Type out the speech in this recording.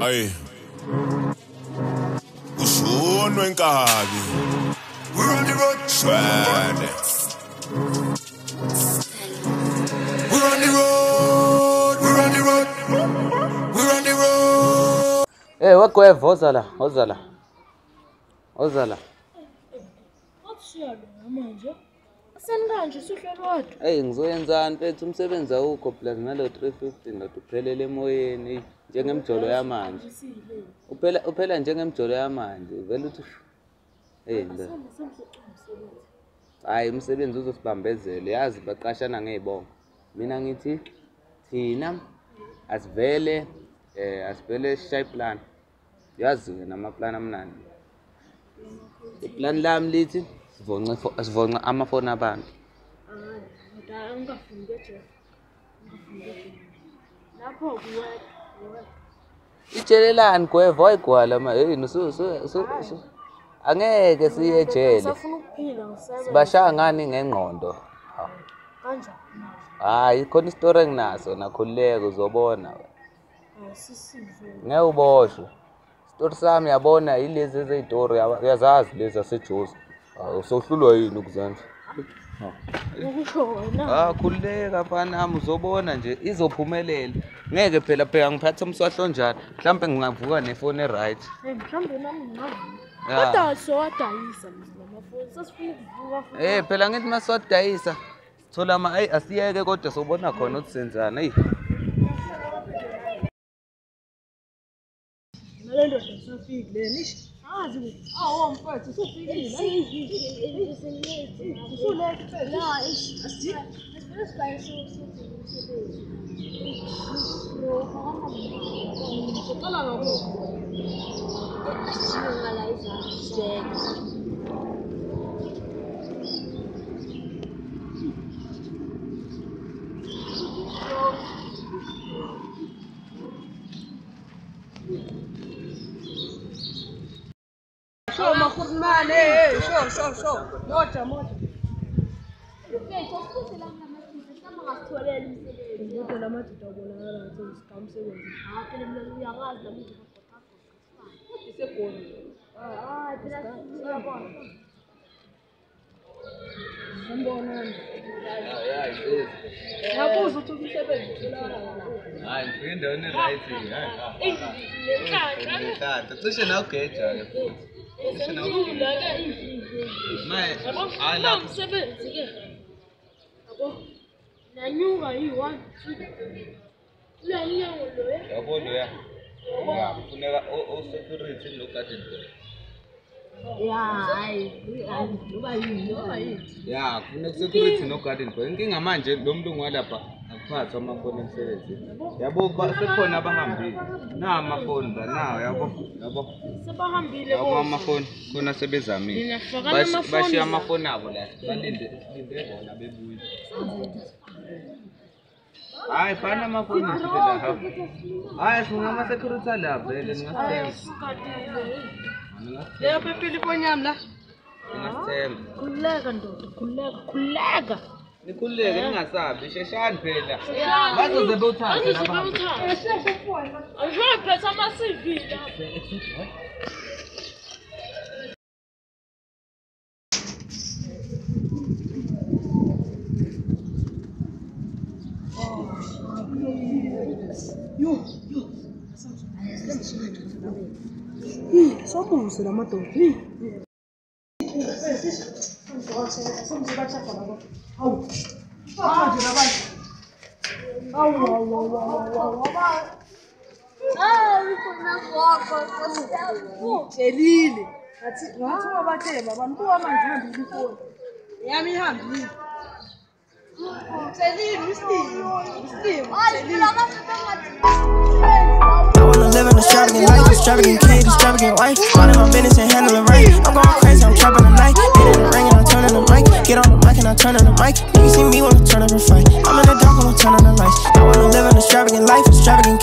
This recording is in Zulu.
Ayi. Ushunwe inkabi. We're on the road. Shwane. We're on the road. We're on the road. We're on the road. Eh wegweva woza la, woza la. Woza la. Akushiya lona manje. Aseni kanje suhlelo wadwa. Hey ngizoyenzani mfethu umsebenzi awukho plus nalo 350 ndoda uphelele emoyeni eyi, njengemjolo yamanje. Uphela uphela njengemjolo yamanje vele uthi shu. Hey nda. Hayi umsebenzi uzosibambezela yazi baqashana ngey'bongo. Mina ngithi thina asivele eh asivele sishaye plan. Yazi wena amaplan amnandi. Iplan lami lithi sivonce fo- sivonce amafoni abantu. Hayi, ngidala ngingafuni keje. Ngingafuni keje. Lapho kuwedwa. itshelelani gweva wayigwala ma hey nusu su su su angeke siye ejele Safuna ukuphila ngisebenza. sibashaya ngani ngengqondo Kanjani? hayi khona isitori enginaso nakhululeka uzobona Hayi sisizwe. ngeke uboshwe isitori sami yabona yilezi ezey'tori yaba- uyazazi lezi zasejozi usohlulwa yini ukuzenza Ukusho wena. ah khululeka mfanami uzobona nje izophumelela ngeke phela phela ngiphathe umswahlonjana mhlawumbe ngingavuka nefoni e-right Hey mhlambe nami ngingazi. Ya. Kodwa sowadayisa lamafoni. Sasifuna ukuvuka futhi. Eh phela ngithi masodayisa thola ama ayi asiyeke kodwa sobona khona ukuthi senzani eyi Nale ndoda usafikile nishi. Ah, oh, frère, tu souffres, il est Il est Il est Tu souffres, là. Non, il est Est-ce que je peux faire ça C'est pas la langue. Est-ce que je peux faire ça Thank you. Kurmane, şov şov on, Moça moça. Ngizokolama the ngathi ngisamsebenzi. Ah, phela mina uyawazi nami ngizokuphatha. Isegoni. Ah, phela siyabona. Ngibonani. Ngakuzwa ukuthi umsebenzi utholakala. Hayi, ngifike endaweni e-right. Hayi. Inhlanhla. Cishe nageja ke futhi. Ma'am, seven. Sige. Abo. Nanyo ka yi, one, two. Ula yi yan ulo ya. Abo ulo ya. Kuna o o soturi tin lokati. Ya kufuneka u-security nogarden boy. Inkinga manje lo mlungu walapha akuphathwa amafoni emsebenzini. Yabo. Ba- sekhona abahambile. Na amafoni la nawo yabo yabo. Sebahambile yabo bo. amafoni khona sebezamile. Bashiya amafoni abo la balinde linde bona bebuye. Hayi fana amafoni nje la hayi singama-security ala vele ningasithemba Leyo pepile ifoni yami la. ningasithemba Khululeka ndoda, khululeka, khululeka. nikhululeke ningasabi. Sheshani phela. Bazoze Ashobora ama-CV lapha. Sobuze Ih, só bom, será matou. Ih. vou fazer nathi mabathe baba nkuba manje hambile ifoni. Yami ihambile. I wanna live in a extravagant life, extravagant kid, extravagant wife. Minding my business and handle it right. I'm going crazy, I'm trapping the night. Get in the ring and I turn on the mic. Get on the mic and I turn on the mic. You see me wanna turn up and fight. I'm in the dark, I'ma turn on the lights. I wanna live an extravagant life, extravagant